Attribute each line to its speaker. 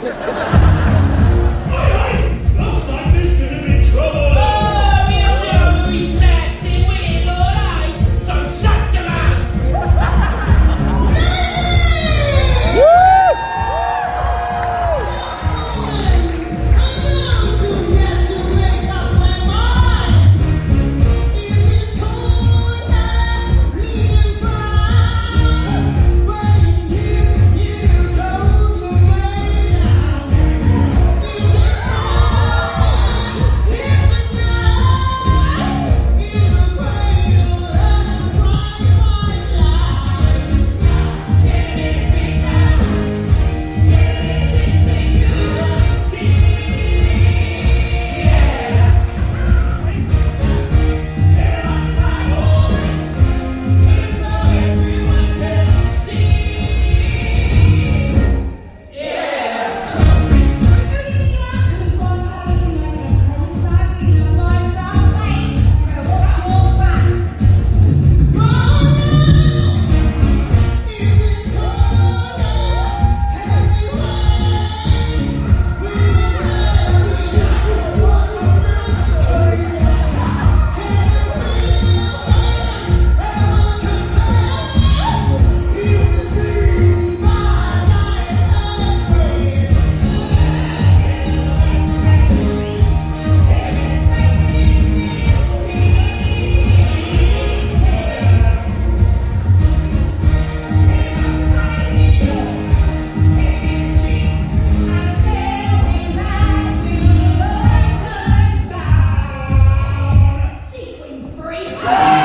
Speaker 1: Bye. Yeah.